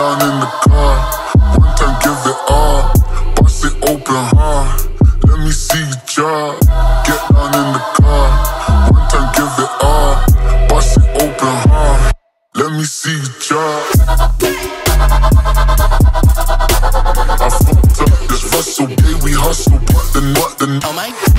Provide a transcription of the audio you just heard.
down in the car. One time, give it all. Bust it open hard. Let me see you drop. Get down in the car. One time, give it all. Bust it open hard. Let me see you drop. I fucked up this hustle yeah, we hustle, but then what, then. Oh my